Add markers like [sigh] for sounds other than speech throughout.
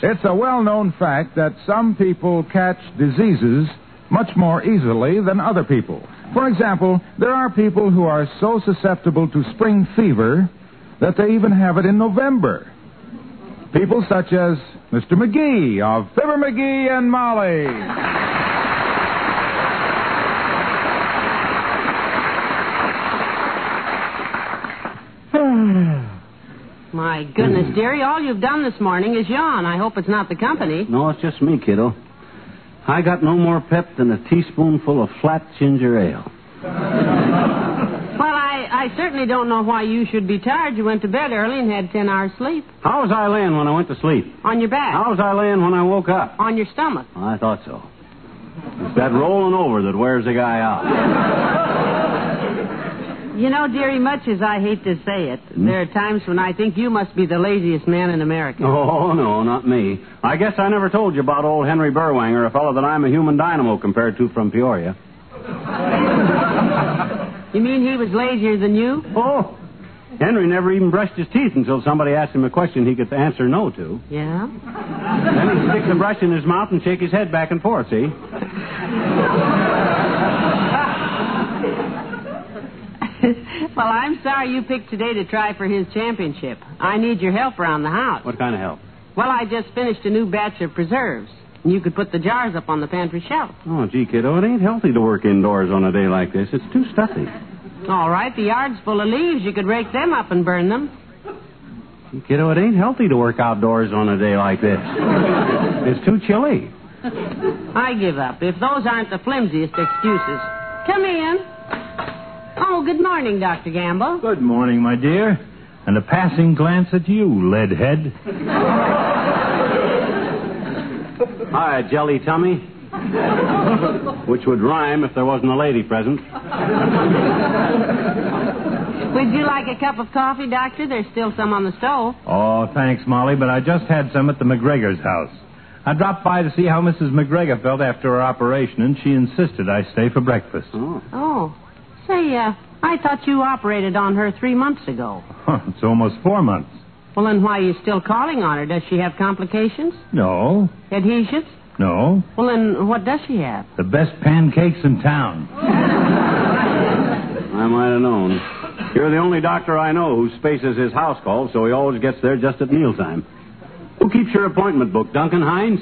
It's a well known fact that some people catch diseases much more easily than other people. For example, there are people who are so susceptible to spring fever that they even have it in November. People such as Mr. McGee of Fibber McGee and Molly. My goodness, mm. dearie, all you've done this morning is yawn. I hope it's not the company. No, it's just me, kiddo. I got no more pep than a teaspoonful of flat ginger ale. Well, I, I certainly don't know why you should be tired. You went to bed early and had ten hours sleep. How was I laying when I went to sleep? On your back. How was I laying when I woke up? On your stomach. I thought so. It's that rolling over that wears a guy out. [laughs] You know, dearie, much as I hate to say it, hmm? there are times when I think you must be the laziest man in America. Oh, no, not me. I guess I never told you about old Henry Burwanger, a fellow that I'm a human dynamo compared to from Peoria. [laughs] You mean he was lazier than you? Oh, Henry never even brushed his teeth until somebody asked him a question he could answer no to. Yeah? Then he'd stick the brush in his mouth and shake his head back and forth, see? [laughs] well, I'm sorry you picked today to try for his championship. I need your help around the house. What kind of help? Well, I just finished a new batch of preserves. And you could put the jars up on the pantry shelf. Oh, gee, kiddo, it ain't healthy to work indoors on a day like this. It's too stuffy. All right, the yard's full of leaves. You could rake them up and burn them. Gee, kiddo, it ain't healthy to work outdoors on a day like this. it's too chilly. I give up, if those aren't the flimsiest excuses. Come in. Oh, good morning, Dr. Gamble. Good morning, my dear. And a passing glance at you, leadhead. [laughs] Hi, Jelly Tummy. Which would rhyme if there wasn't a lady present. Would you like a cup of coffee, Doctor? There's still some on the stove. Oh, thanks, Molly, but I just had some at the McGregor's house. I dropped by to see how Mrs. McGregor felt after her operation, and she insisted I stay for breakfast. Oh. Oh. Say, uh, I thought you operated on her three months ago. it's almost four months. Well, then why are you still calling on her? Does she have complications? No, Adhesions? no. Well, then what does she have? The best pancakes in town. I might have known. You're the only doctor I know who spaces his house calls, so he always gets there just at mealtime. Who keeps your appointment book, Duncan Hines?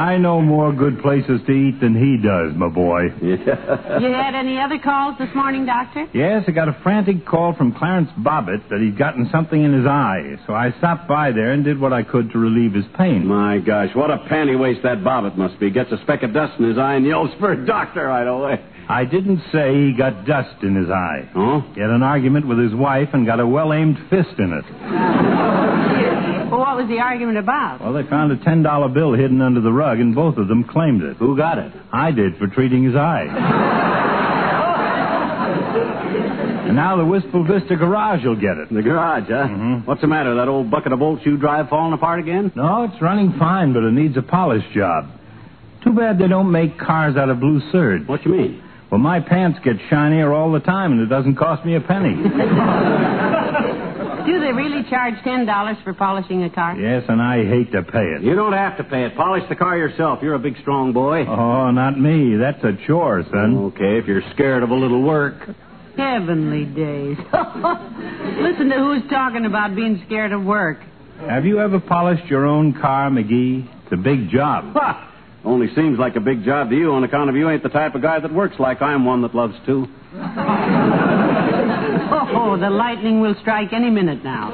I know more good places to eat than he does, my boy. Yeah. You had any other calls this morning, Doctor? Yes, I got a frantic call from Clarence Bobbitt that he'd gotten something in his eye, so I stopped by there and did what I could to relieve his pain. My gosh, what a panty waste that Bobbitt must be. Gets a speck of dust in his eye and yells for a doctor right away. I didn't say he got dust in his eye. Oh? He had an argument with his wife and got a well aimed fist in it. [laughs] Well, what was the argument about? Well, they found a $10 bill hidden under the rug, and both of them claimed it. Who got it? I did for treating his eye. [laughs] and now the Wistful Vista garage will get it. The garage, huh? Mhm. What's the matter? That old bucket of bolts you drive falling apart again? No, it's running fine, but it needs a polish job. Too bad they don't make cars out of blue serge. What do you mean? Well, my pants get shinier all the time, and it doesn't cost me a penny. Do they really charge $10 for polishing a car? yes, and I hate to pay it. You don't have to pay it. Polish the car yourself. You're a big, strong boy. Oh, not me. That's a chore, son. Okay, if you're scared of a little work. Heavenly days. [laughs] Listen to who's talking about being scared of work. Have you ever polished your own car, McGee? It's a big job. Ha! Only seems like a big job to you on account of you ain't the type of guy that works like I'm one that loves to. [laughs] Oh, the lightning will strike any minute now.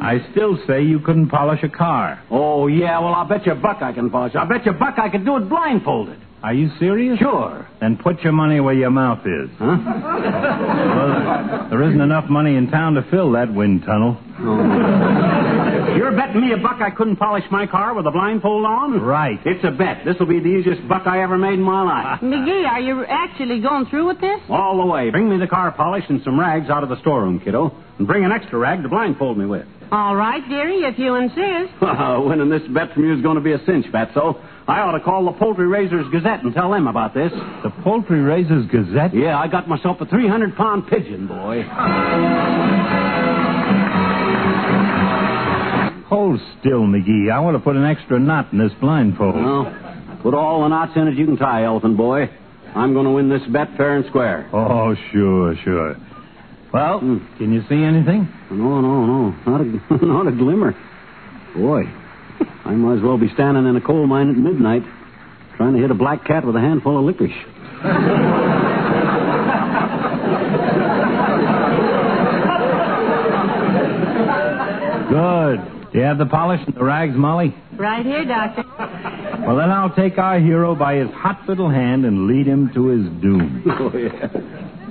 I still say you couldn't polish a car. Oh, yeah, well, I'll bet you a buck I can polish. I'll bet you a buck I could do it blindfolded. Are you serious? Sure. Then put your money where your mouth is. Huh? Well, there isn't enough money in town to fill that wind tunnel. You're betting me a buck I couldn't polish my car with a blindfold on? Right. It's a bet. This'll be the easiest buck I ever made in my life. [laughs] McGee, are you actually going through with this? All the way. Bring me the car polish and some rags out of the storeroom, kiddo. And bring an extra rag to blindfold me with. All right, dearie, if you insist. Well, [laughs] winning this bet from you is going to be a cinch, Fatso. I ought to call the Poultry Raisers Gazette and tell them about this. The Poultry Raisers Gazette? Yeah, I got myself a 300 pound pigeon, boy. [laughs] still, McGee. I want to put an extra knot in this blindfold. Well, put all the knots in it you can tie, Elephant Boy. I'm going to win this bet fair and square. Oh, sure, sure. Well, Hmm. can you see anything? No, no, no. Not a, [laughs] not a glimmer. Boy, I might as well be standing in a coal mine at midnight trying to hit a black cat with a handful of licorice. [laughs] Good. Do you have the polish and the rags, Molly? Right here, Doctor. Well, then I'll take our hero by his hot little hand and lead him to his doom. [laughs] Oh, yeah.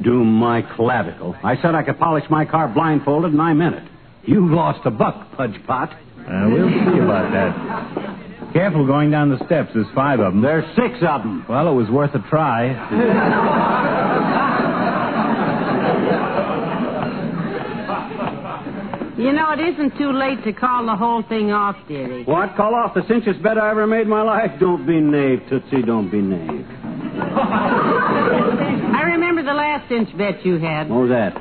Doom my clavicle. I said I could polish my car blindfolded, and I meant it. You've lost a buck, Pudge Pot. Uh, we'll see about that. Careful going down the steps. There's five of them. There's six of them. Well, it was worth a try. [laughs] You know, it isn't too late to call the whole thing off, dearie. What? Call off the cinchest bet I ever made in my life? Don't be knave, Tootsie. Don't be knave. I remember the last inch bet you had. What was that?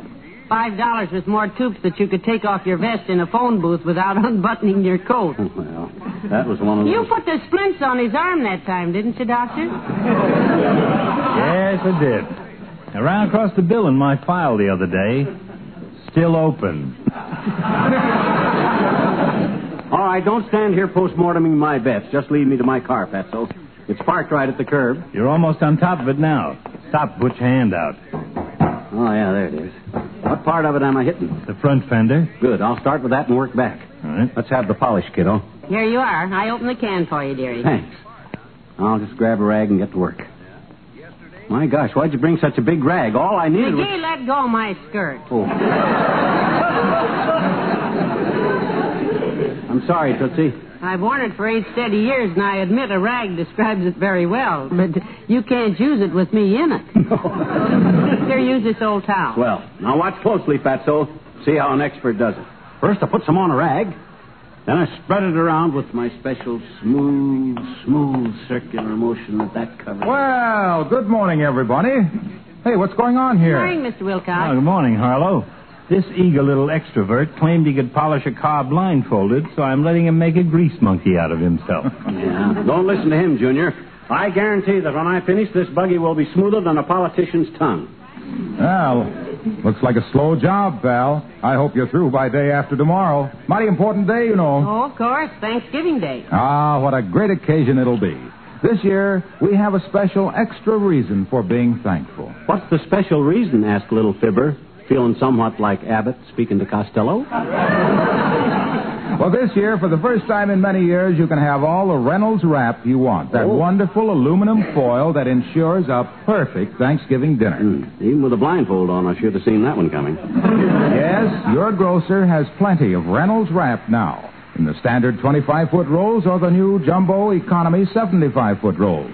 Five dollars with Mort Toops that you could take off your vest in a phone booth without [laughs] unbuttoning your coat. Well, that was one of You those. put the splints on his arm that time, didn't you, Doctor? Yes, I did. I ran across the bill in my file the other day. Still open. All right, don't stand here post-morteming my bets. Just lead me to my car, Fatso. It's parked right at the curb. You're almost on top of it now. Stop, put your hand out. Oh, yeah, there it is. What part of it am I hitting? The front fender. Good. I'll start with that and work back. All right. Let's have the polish, kiddo. Here you are. I opened the can for you, dearie. Thanks. I'll just grab a rag and get to work. My gosh, why'd you bring such a big rag? All I needed was... McGee, let go of my skirt. Oh. I'm sorry, Tootsie. I've worn it for eight steady years, and I admit a rag describes it very well. But you can't use it with me in it. [laughs] Here, use this old towel. Well, now watch closely, Fatso. See how an expert does it. First, I put some on a rag. Then I spread it around with my special smooth, smooth circular motion that that covers. Well, good morning, everybody. Hey, what's going on here? Good Morning, Mr. Wilcox. Oh, Wilcox. good morning, Harlow. This eager little extrovert claimed he could polish a car blindfolded, so I'm letting him make a grease monkey out of himself. [laughs] Yeah. Don't listen to him, Junior. I guarantee that when I finish, this buggy will be smoother than a politician's tongue. Well, looks like a slow job, pal. I hope you're through by day after tomorrow. Mighty important day, you know. Oh, of course, Thanksgiving Day. Ah, what a great occasion it'll be. This year, we have a special extra reason for being thankful. What's the special reason? asked little Fibber, feeling somewhat like Abbott speaking to Costello. Well, this year, for the first time in many years, you can have all the Reynolds wrap you want. That Oh. wonderful aluminum foil that ensures a perfect Thanksgiving dinner. Hmm. Even with a blindfold on, I should have seen that one coming. Yes, your grocer has plenty of Reynolds wrap now. In the standard 25 foot rolls or the new jumbo economy 75 foot rolls.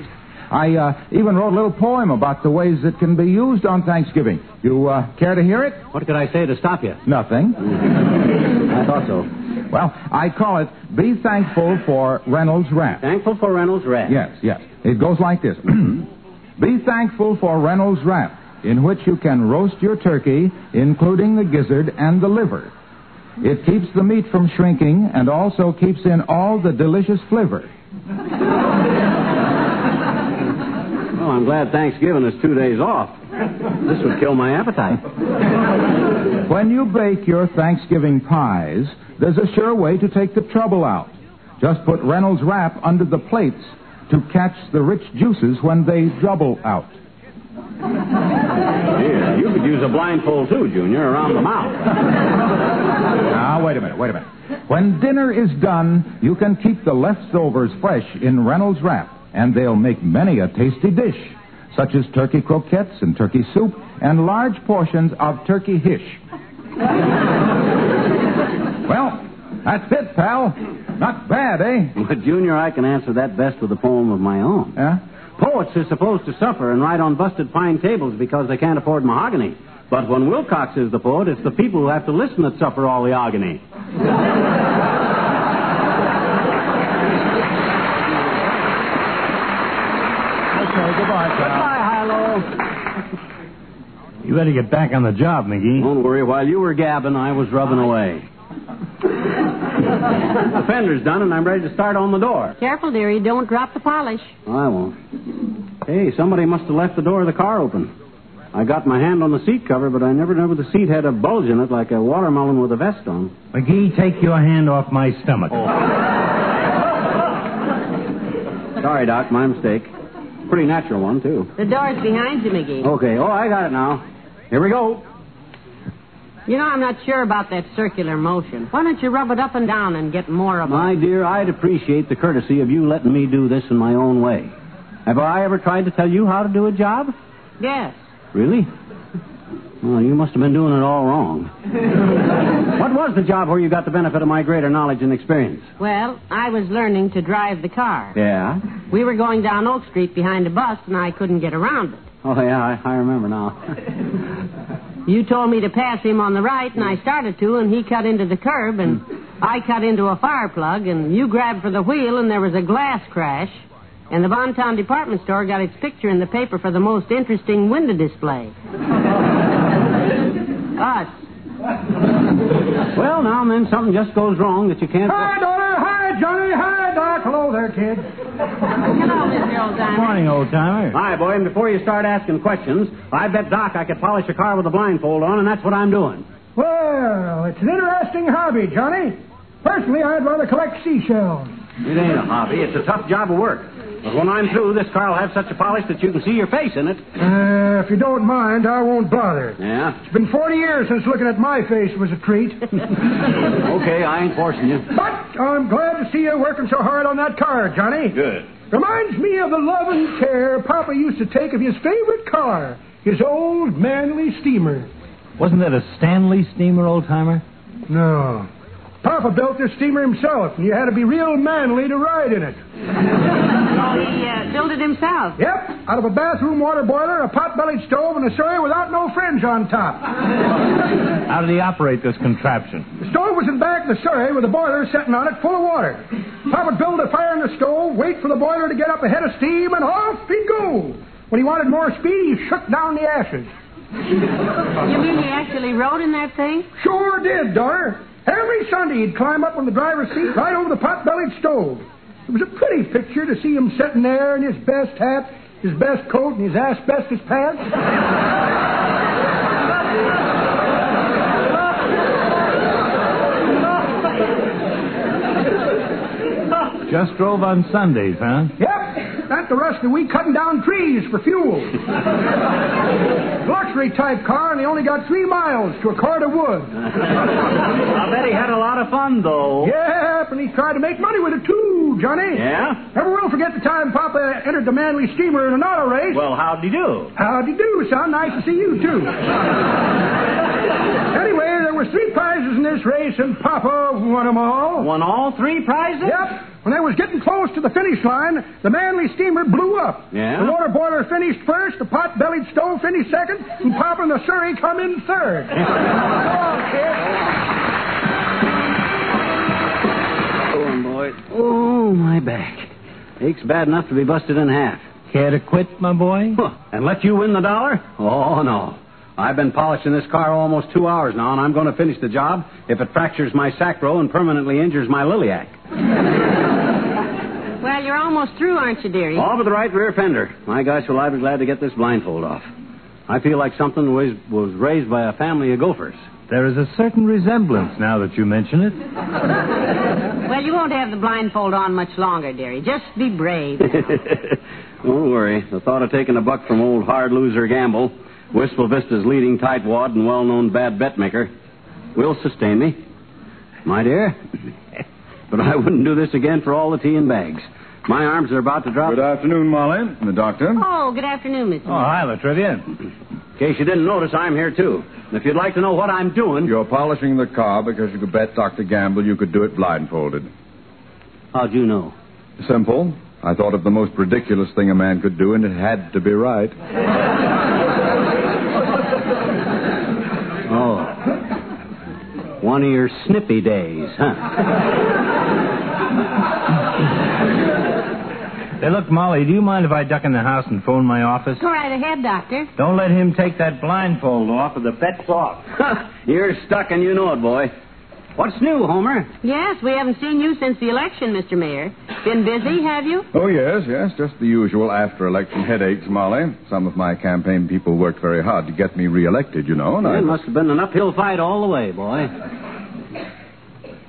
I uh, even wrote a little poem about the ways it can be used on Thanksgiving. You uh, care to hear it? What could I say to stop you? Nothing. I thought so. Well, I call it Be Thankful for Reynolds Wrap. Thankful for Reynolds Wrap. Yes, yes. It goes like this [clears throat] Be thankful for Reynolds Wrap, in which you can roast your turkey, including the gizzard and the liver. It keeps the meat from shrinking and also keeps in all the delicious flavor. [laughs] I'm glad Thanksgiving is two days off. This would kill my appetite. When you bake your Thanksgiving pies, there's a sure way to take the trouble out. Just put Reynolds Wrap under the plates to catch the rich juices when they double out. Here, you could use a blindfold too, Junior, around the mouth. Now, wait a minute, wait a minute. When dinner is done, you can keep the leftovers fresh in Reynolds Wrap, and they'll make many a tasty dish, such as turkey croquettes and turkey soup, and large portions of turkey hish. [laughs] well, that's it, pal. Not bad, eh? But, Junior, I can answer that best with a poem of my own. Yeah? Poets are supposed to suffer and write on busted pine tables because they can't afford mahogany. But when Wilcox is the poet, it's the people who have to listen that suffer all the agony. [laughs] Okay, goodbye, pal. Goodbye, Hilo. You better get back on the job, McGee. Don't worry. While you were gabbing, I was rubbing away. the fender's done, and I'm ready to start on the door. Careful, dearie. Don't drop the polish. Oh, I won't. Hey, somebody must have left the door of the car open. I got my hand on the seat cover, but I never knew the seat had a bulge in it like a watermelon with a vest on. McGee, take your hand off my stomach. Sorry, Doc, my mistake. Pretty natural one, too. The door's behind you, McGee. Okay, oh, I got it now. Here we go. You know, I'm not sure about that circular motion. Why don't you rub it up and down and get more of it? My dear, I'd appreciate the courtesy of you letting me do this in my own way. Have I ever tried to tell you how to do a job? Yes. Really? Well, you must have been doing it all wrong. [laughs] what was the job where you got the benefit of my greater knowledge and experience? Well, I was learning to drive the car. Yeah? We were going down Oak Street behind a bus, and I couldn't get around it. Oh, yeah, I, I remember now. [laughs] You told me to pass him on the right, and I started to, and he cut into the curb, and I cut into a fire plug, and you grabbed for the wheel, and there was a glass crash. And the Bontown department store got its picture in the paper for the most interesting window display. Us. well, now and then something just goes wrong that you can't. Hi, daughter. Hi, Johnny. Hi, Doc. Hello there, kid. Hello, Mr. Oldtimer. Morning, old timer. Hi, boy, and before you start asking questions, I bet Doc I could polish a car with a blindfold on, and that's what I'm doing. Well, it's an interesting hobby, Johnny. Personally, I'd rather collect seashells. It ain't a hobby. It's a tough job of work. But when I'm through, this car will have such a polish that you can see your face in it. Uh, if you don't mind, I won't bother. Yeah? It's been 40 years since looking at my face was a treat. [laughs] [laughs] Okay, I ain't forcing you. but I'm glad to see you working so hard on that car, Johnny. Good. Reminds me of the love and care Papa used to take of his favorite car, his old manly steamer. Wasn't that a Stanley steamer, old timer? No. Papa built this steamer himself, and you had to be real manly to ride in it. Oh, He uh, built it himself. Yep, out of a bathroom water boiler, a pot-bellied stove, and a surrey without no fringe on top. How did he operate this contraption? The stove was in back of the surrey with the boiler sitting on it full of water. Papa would build a fire in the stove, wait for the boiler to get up a head of steam, and off he'd go. When he wanted more speed, he shook down the ashes. You mean he actually rode in that thing? Sure did, daughter. Every Sunday he'd climb up on the driver's seat right over the pot-bellied stove. It was a pretty picture to see him sitting there in his best hat, his best coat, and his asbestos pants. Just drove on Sundays, huh? Yep, spent the rest of the week cutting down trees for fuel. [laughs] Luxury type car, and he only got three miles to a cord of wood. I bet he had a lot of fun, though. Yep, and he tried to make money with it too, Johnny. Yeah? Never will forget the time Papa entered the Manly steamer in an auto race. Well, how'd he do? How'd he do, son? Nice to see you, too. [laughs] anyway, there were three prizes in this race, and Papa won them all. Won all three prizes? Yep. When they was getting close to the finish line, the Manly steamer blew up. Yeah? The water boiler finished first, the pot-bellied stove finished second, and Papa and the Surrey come in third. [laughs] Oh, boy. Oh, my back. Aches bad enough to be busted in half. Care to quit, my boy? Huh, And let you win the dollar? Oh, no. I've been polishing this car almost two hours now, and I'm going to finish the job if it fractures my sacro and permanently injures my liliac. Well, you're almost through, aren't you, dearie? All but the right rear fender. My gosh, will I be glad to get this blindfold off. I feel like something was, was raised by a family of gophers. There is a certain resemblance now that you mention it. [laughs] Well, you won't have the blindfold on much longer, dearie. Just be brave. [laughs] Don't worry. The thought of taking a buck from old hard loser Gamble, Wistful Vista's leading tightwad and well-known bad bet maker, will sustain me. My dear, [laughs] but I wouldn't do this again for all the tea and bags. My arms are about to drop. Good afternoon, Molly. The doctor. Oh, good afternoon, Mr. Oh, hi, Latrivia. In case you didn't notice, I'm here too. And if you'd like to know what I'm doing, You're polishing the car because you could bet Dr. Gamble you could do it blindfolded. how'd you know? Simple. I thought of the most ridiculous thing a man could do, and it had to be right. Oh. One of your snippy days, huh? Hey, look, Molly, do you mind if I duck in the house and phone my office? Go right ahead, Doctor. Don't let him take that blindfold off or the bet's [laughs] off. You're stuck and you know it, boy. What's new, Homer? Yes, we haven't seen you since the election, Mr. Mayor. Been busy, have you? Oh, yes, yes, just the usual after election headaches, Molly. Some of my campaign people worked very hard to get me reelected, you know, and I. It must have been an uphill fight all the way, boy.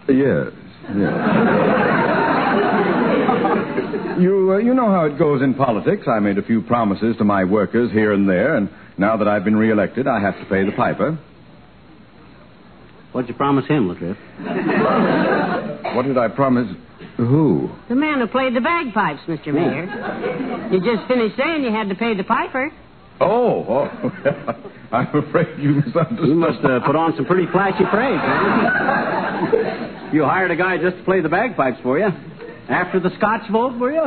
Yes, yes. [laughs] you, uh, you know how it goes in politics. I made a few promises to my workers here and there, and now that I've been reelected, I have to pay the piper. What'd you promise him, Latripp? What did I promise? Who? The man who played the bagpipes, Mr. Mayor. You just finished saying you had to pay the piper. Oh, oh. [laughs] I'm afraid you misunderstood. You must have put on some pretty flashy parade. you hired a guy just to play the bagpipes for you. After the Scotch vote, were you?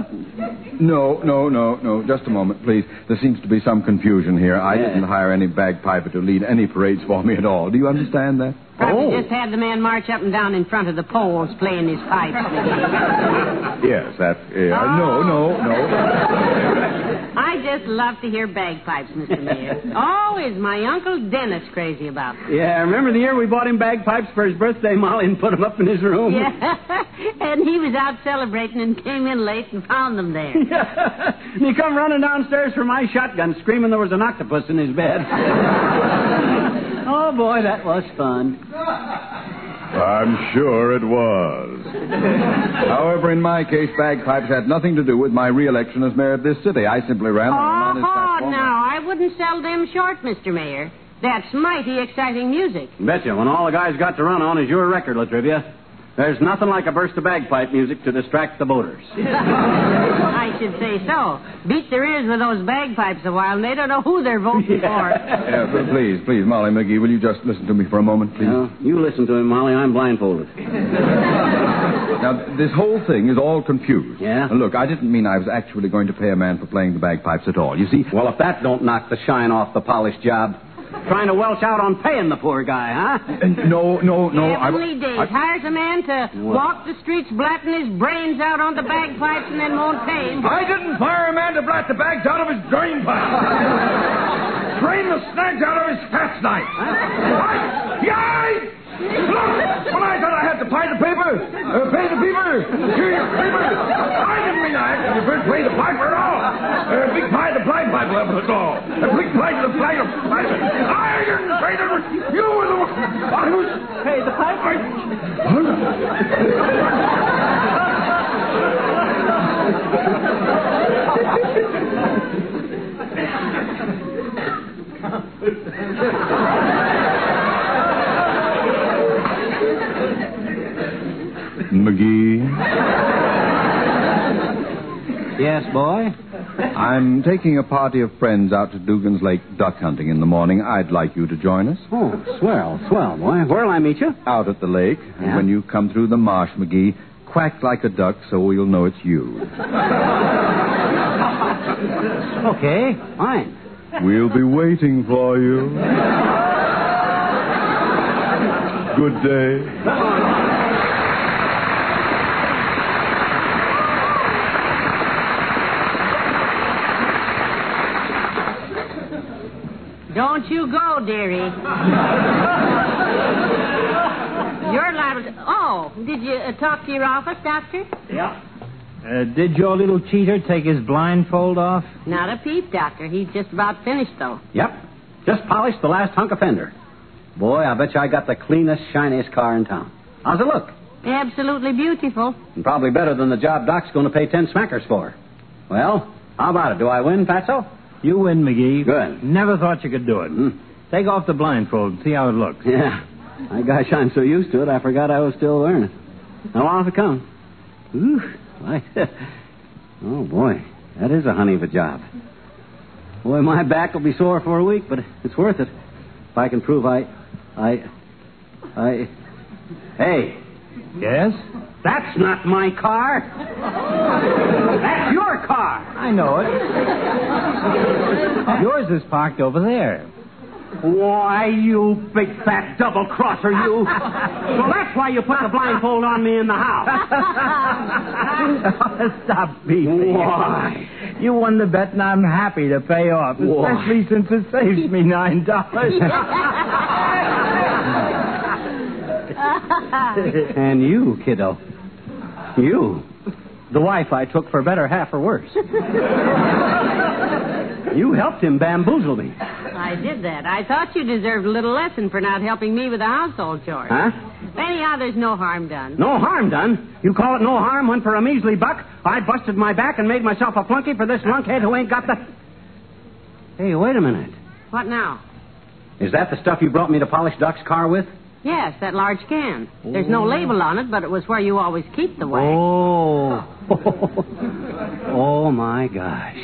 No, no, no, no. Just a moment, please. There seems to be some confusion here. I Yeah. didn't hire any bagpiper to lead any parades for me at all. Do you understand that? Probably Oh. just had the man march up and down in front of the poles playing his pipes. [laughs] Yes, that's. Yeah. No, no, no. I just love to hear bagpipes, Mr. Mayor. [laughs] Oh, is my Uncle Dennis crazy about them? Yeah, remember the year we bought him bagpipes for his birthday, Molly, and put them up in his room? Yeah, [laughs] and he was out celebrating and came in late and found them there. [laughs] and he come running downstairs for my shotgun, screaming there was an octopus in his bed. oh, boy, that was fun. I'm sure it was. [laughs] However, in my case, bagpipes had nothing to do with my reelection as mayor of this city. I simply ran on an honest Oh, platform. now, I wouldn't sell them short, Mr. Mayor. That's mighty exciting music. Betcha, when all the guys got to run on is your record, Latrivia. There's nothing like a burst of bagpipe music to distract the voters. [laughs] I should say so. Beat their ears with those bagpipes a while, and they don't know who they're voting for. Yeah, but please, please, Molly McGee, will you just listen to me for a moment, please? Now, you listen to him, Molly. I'm blindfolded. [laughs] Now, this whole thing is all confused. Yeah? Now, Look, I didn't mean I was actually going to pay a man for playing the bagpipes at all. You see, Well, if that don't knock the shine off the polished job, trying to welch out on paying the poor guy, huh? uh, no, no, no. I- Heavenly days. I- Hires a man to walk the streets blatting his brains out on the bagpipes and then won't pay him. I didn't fire a man to blat the bags out of his drain pipe. Drain the snags out of his fat night. What? Yay! Look, when I said I had to pay the paper, uh, pay the paper, your paper, I didn't mean I actually first pay the piper at all. Uh, big pie the blind pipe level at all. A big pie the flag of I didn't pay the, you were the one. I was, Pay the piper. [laughs] McGee. Yes, boy. I'm taking a party of friends out to Dugan's Lake duck hunting in the morning. I'd like you to join us. Oh, swell, swell, boy. Where'll I meet you? Out at the lake. And when you come through the marsh, McGee, quack like a duck so we'll know it's you. [laughs] Okay, fine. We'll be waiting for you. [laughs] Good day. Don't you go, dearie. [laughs] You're liable to... Oh, did you uh, talk to your office, Doctor? Yeah. Uh, did your little cheater take his blindfold off? Not a peep, Doctor. He's just about finished, though. Yep. Just polished the last hunk of fender. Boy, I bet you I got the cleanest, shiniest car in town. How's it look? Absolutely beautiful. And probably better than the job Doc's going to pay ten smackers for. Well, how about it? Do I win, Fatso? You win, McGee. Good. Never thought you could do it. Hmm. Take off the blindfold and see how it looks. Yeah. My gosh, I'm so used to it, I forgot I was still learning. Now, off it comes. Ooh, I... [laughs] oh, boy. That is a honey of a job. Boy, my back will be sore for a week, but it's worth it. If I can prove I... I... I... Hey, Yes? that's not my car. That's your car. I know it. Yours is parked over there. Why, you big fat double crosser, you. well, that's why you put the blindfold on me in the house. [laughs] Stop beating. Why? You won the bet, and I'm happy to pay off, Why? especially since it saves me nine dollars. [laughs] [laughs] and you, kiddo. You. The wife I took for better, half or worse. you helped him bamboozle me. I did that. I thought you deserved a little lesson for not helping me with the household chores. Huh? Anyhow, there's no harm done. No harm done. You call it no harm when for a measly buck I busted my back and made myself a flunky for this lunkhead who ain't got the. Hey, wait a minute. What now? Is that the stuff you brought me to polish Doc's car with? Yes, that large can. There's no oh. label on it, but it was where you always keep the wax. Oh. [laughs] oh, my gosh.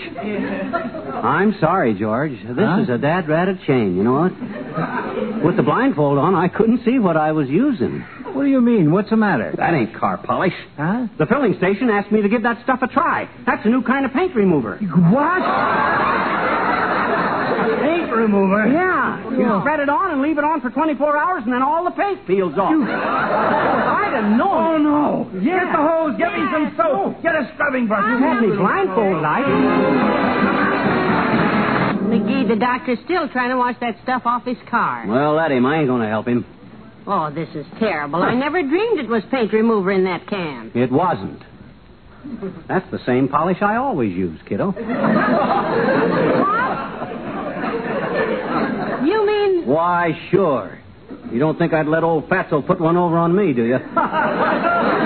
I'm sorry, George. This Huh? is a dad ratted chain, you know what? With the blindfold on, I couldn't see what I was using. What do you mean? What's the matter? That ain't car polish. Huh? The filling station asked me to give that stuff a try. That's a new kind of paint remover. What? Paint remover? Yeah. You spread it on and leave it on for 24 hours, and then all the paint peels off. I'd have known. Oh, no. Get the hose. Get me some soap. Oh. Get a scrubbing brush. You had me blindfolded, I. McGee, the doctor's still trying to wash that stuff off his car. Well, let him. I ain't going to help him. Oh, this is terrible. I never dreamed it was paint remover in that can. It wasn't. That's the same polish I always use, kiddo. [laughs] You mean Why, sure. You don't think I'd let old Fatso put one over on me, do you? [laughs]